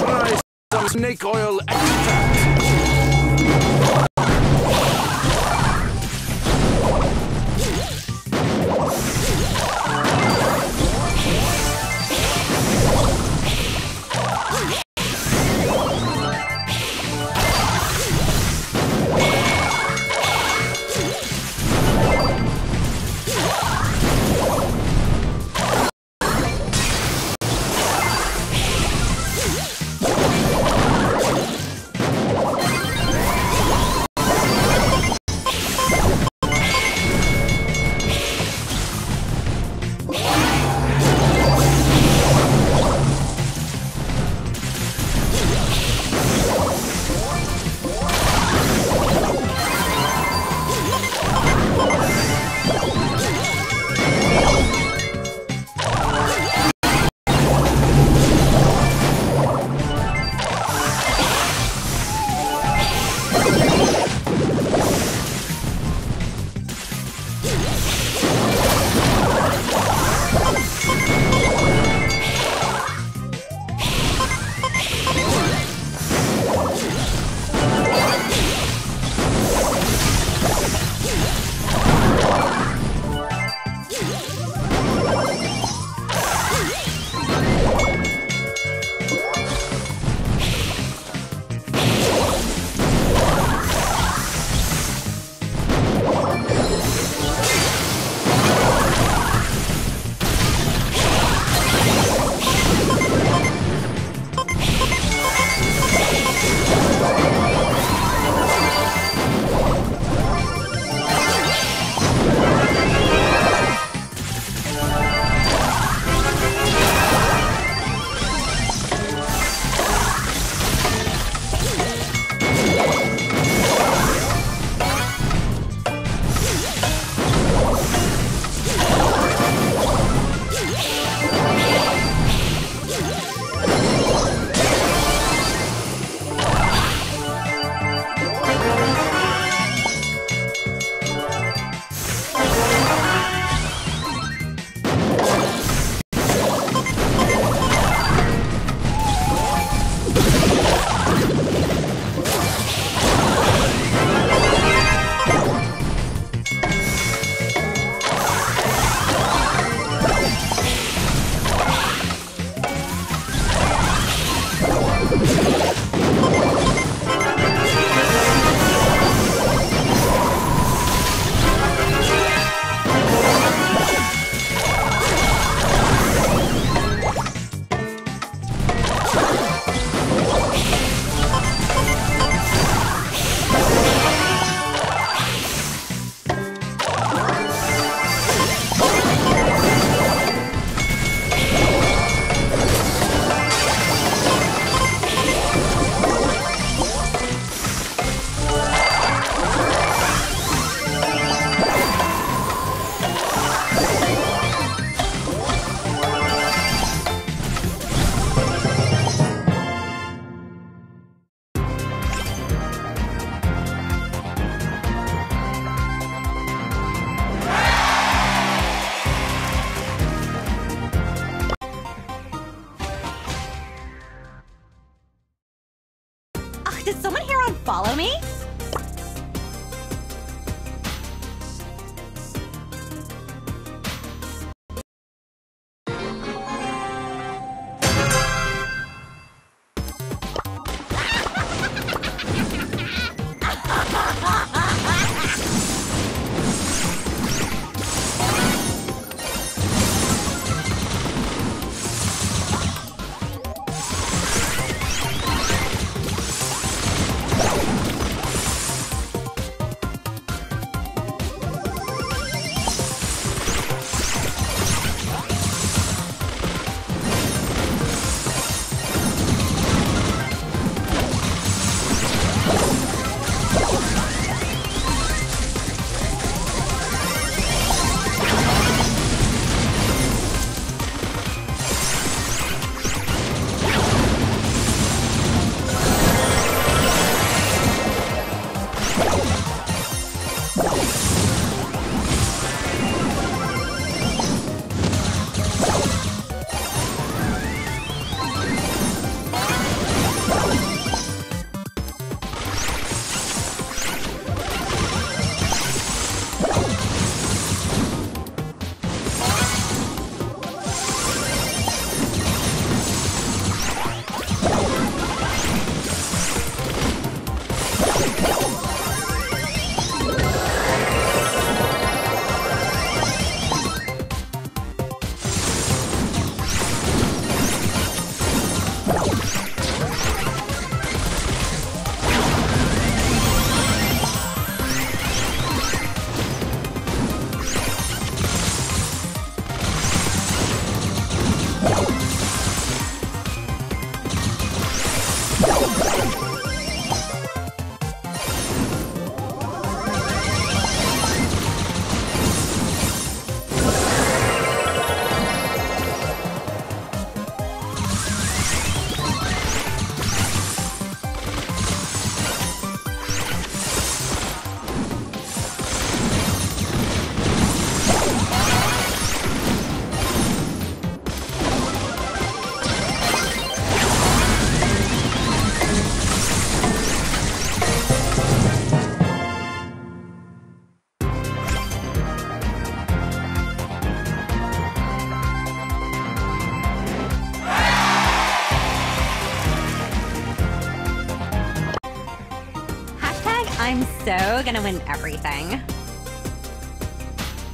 Try some snake oil extract. Follow me? So gonna win everything.